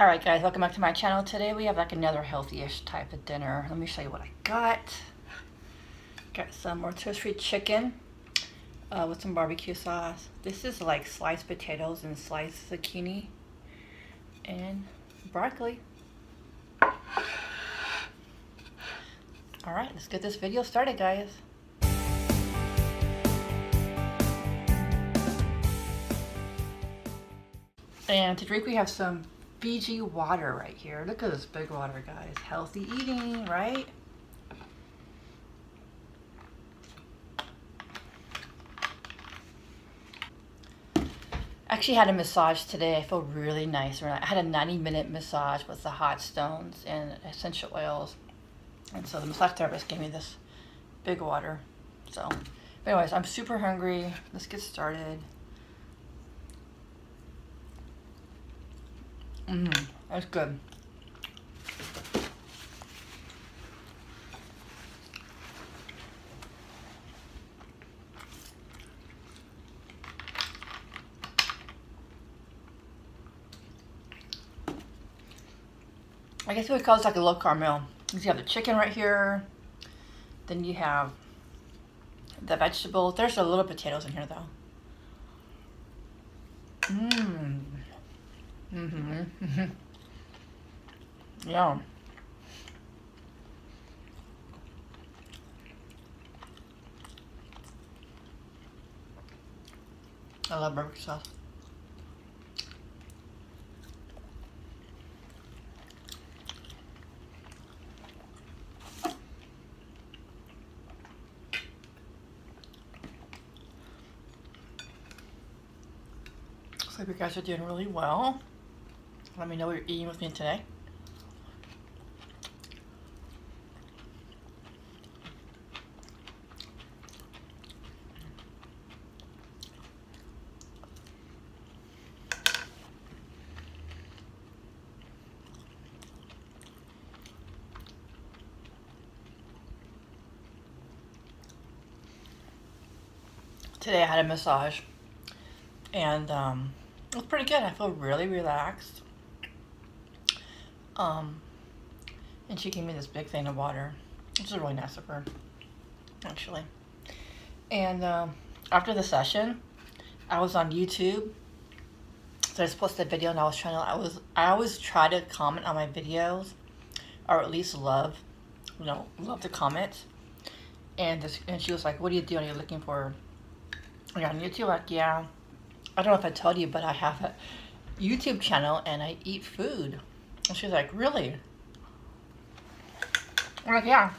Alright guys, welcome back to my channel. Today we have like another healthy-ish type of dinner. Let me show you what I got. Got some rotisserie chicken uh, with some barbecue sauce. This is like sliced potatoes and sliced zucchini and broccoli. Alright, let's get this video started guys. And to drink we have some Fiji water right here. Look at this big water, guys. Healthy eating, right? actually had a massage today. I feel really nice. I had a 90 minute massage with the hot stones and essential oils. And so the massage therapist gave me this big water. So anyways, I'm super hungry. Let's get started. Mmm, that's good. I guess we would call this like a low carb meal. You have the chicken right here. Then you have the vegetables. There's a little potatoes in here though. Mmm. Mm-hmm. mm-hmm. Yeah. I love barbecue sauce. Looks like you guys are doing really well. Let me know what you're eating with me today. Today I had a massage and um, it was pretty good. I feel really relaxed. Um, and she gave me this big thing of water, which is really nice of her, actually. And um, after the session, I was on YouTube. So I just posted a video and I was trying to, I was, I always try to comment on my videos, or at least love, you know, love to comment. And this, and she was like, what are you doing? Are you looking for, are you on YouTube? Like, yeah. I don't know if I told you, but I have a YouTube channel and I eat food. And she's like, really? I'm like, yeah.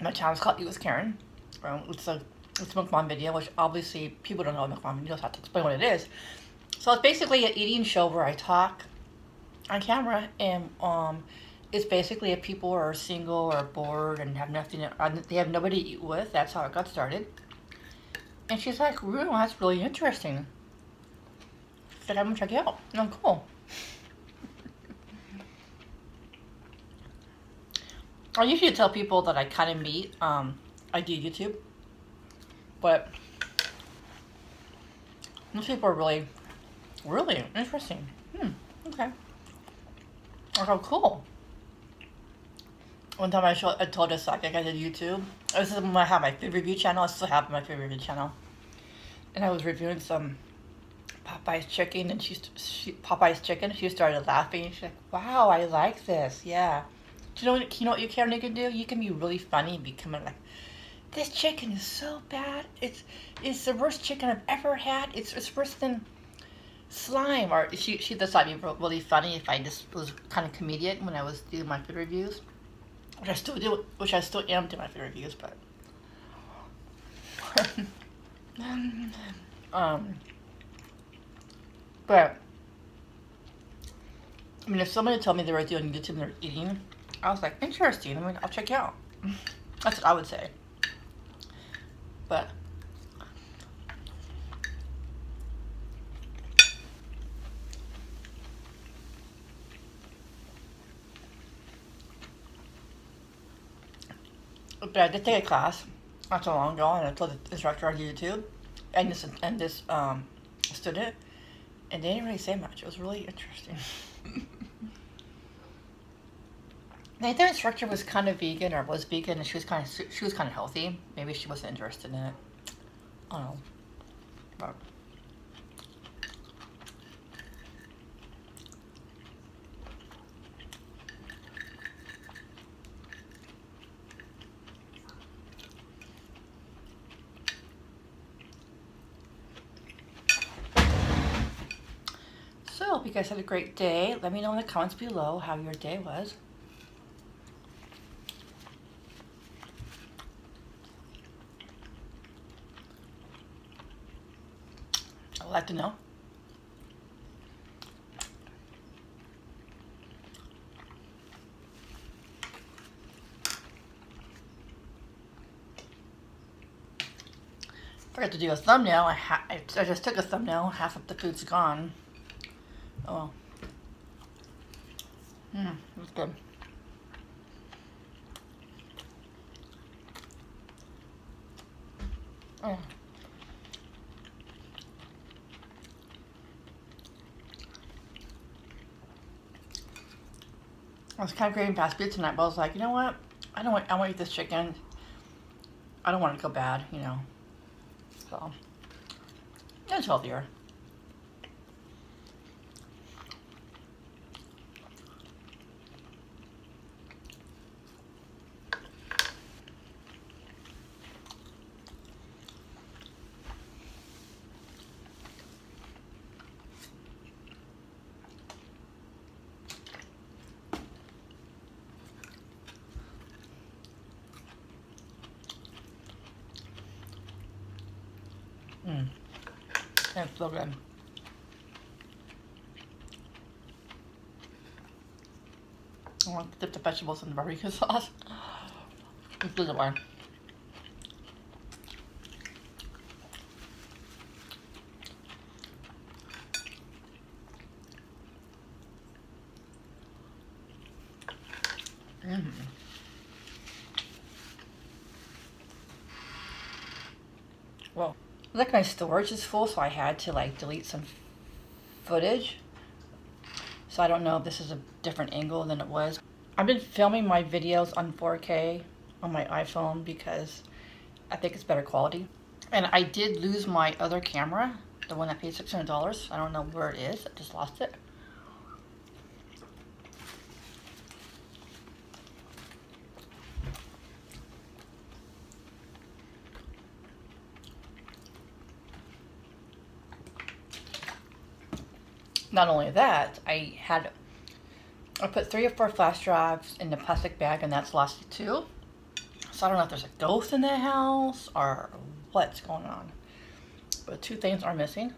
My channel's called Eat with Karen. Um, it's a it's a mukbang video, which obviously people don't know what mukbang. You just have to explain what it is. So it's basically an eating show where I talk on camera, and um, it's basically if people are single or bored and have nothing, they have nobody to eat with. That's how it got started. And she's like, "Really, that's really interesting." Said, "I'm gonna check it out." I'm cool. I usually tell people that I kind of meet. Um, I do YouTube, but most people are really, really interesting. Hmm. Okay. Oh, how cool. One time I, showed, I told us like I did YouTube. This is when I have my food review channel. I still have my food review channel. And I was reviewing some Popeye's chicken and she, she Popeye's chicken. She started laughing. She's like, wow, I like this. Yeah. Do you know what, you know what you can, do? You can be really funny and becoming like, this chicken is so bad. It's it's the worst chicken I've ever had. It's, it's worse than slime. Or she, she thought it'd be really funny if I just was kind of comedian when I was doing my food reviews which I still do, which I still am doing my favorite views, but um, but I mean, if somebody told me they were doing YouTube and they're eating, I was like, interesting. I mean, I'll check out. That's what I would say. But but I did take a class not so long ago, and I told the instructor on YouTube and this and this um, student, and they didn't really say much. It was really interesting. I think the instructor was kind of vegan or was vegan, and she was kind of she was kind of healthy. Maybe she wasn't interested in it. I don't know, but. So, hope you guys had a great day. Let me know in the comments below how your day was. I'd like to know. Forgot to do a thumbnail. I, I, I just took a thumbnail. Half of the food's gone. Oh. Mmm, that's good. Oh. I was kind of craving fast food tonight, but I was like, you know what? I don't want. I want to eat this chicken. I don't want it to go bad, you know. So it's healthier. Mm. That's so good. I want to dip the vegetables in the barbecue sauce. This is the one. Mm. Well like my storage is full, so I had to like delete some footage. So I don't know if this is a different angle than it was. I've been filming my videos on 4K on my iPhone because I think it's better quality. And I did lose my other camera, the one that paid $600. I don't know where it is. I just lost it. Not only that, I had, I put three or four flash drives in the plastic bag and that's lost too. So I don't know if there's a ghost in the house or what's going on. But two things are missing.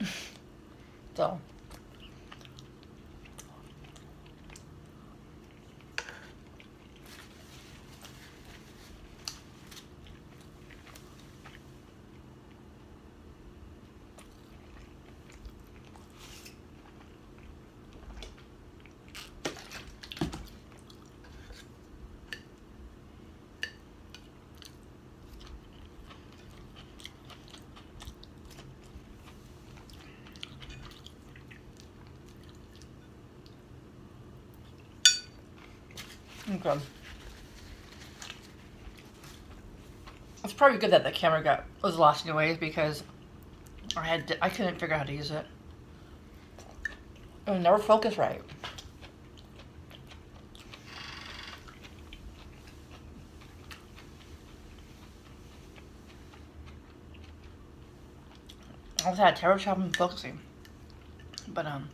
so Okay. It's probably good that the camera got was lost anyways because I had to, I couldn't figure out how to use it. It never focus right. I was had a terrible trouble focusing. But um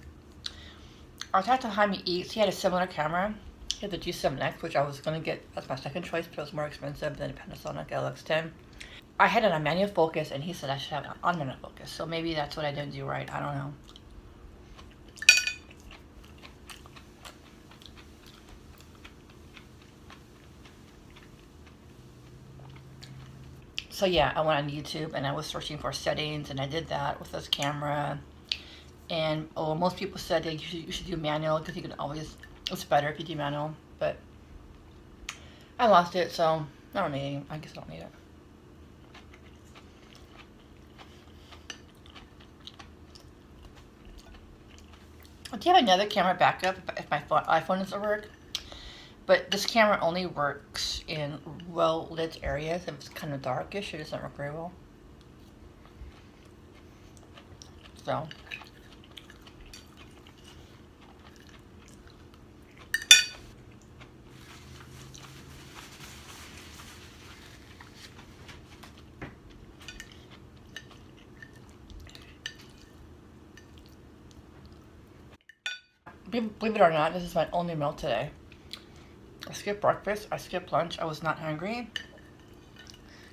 I was talking to Jaime Eats, he had a similar camera had the G7X, which I was going to get as my second choice, but it was more expensive than the Panasonic LX10. I had it on manual focus, and he said I should have on manual focus. So maybe that's what I didn't do right. I don't know. So yeah, I went on YouTube and I was searching for settings, and I did that with this camera. And oh, most people said that you should, you should do manual because you can always it's better if you do manual, but I lost it, so I don't need it. I guess I don't need it. Do you have another camera backup if my phone, iPhone doesn't work? But this camera only works in well-lit areas. If it's kind of darkish, it doesn't work very well. So, believe it or not, this is my only meal today. I skipped breakfast, I skipped lunch, I was not hungry.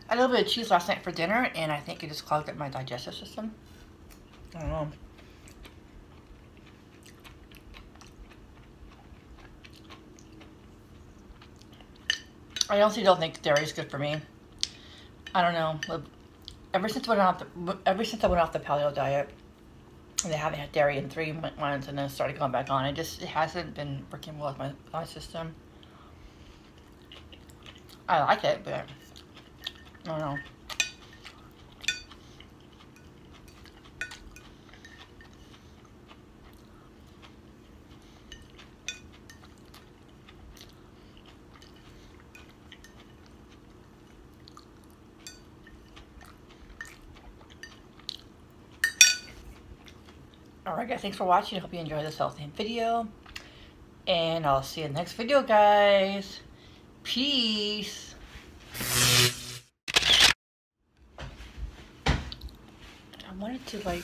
I had a little bit of cheese last night for dinner, and I think it just clogged up my digestive system. I don't know. I honestly don't think dairy is good for me. I don't know. Ever since I went off the, ever since I went off the paleo diet, they haven't had dairy in three months and then started going back on. It just it hasn't been working well with my, my system. I like it, but I don't know. Alright guys, thanks for watching. I hope you enjoyed this healthy video. And I'll see you in the next video, guys. Peace. I wanted to like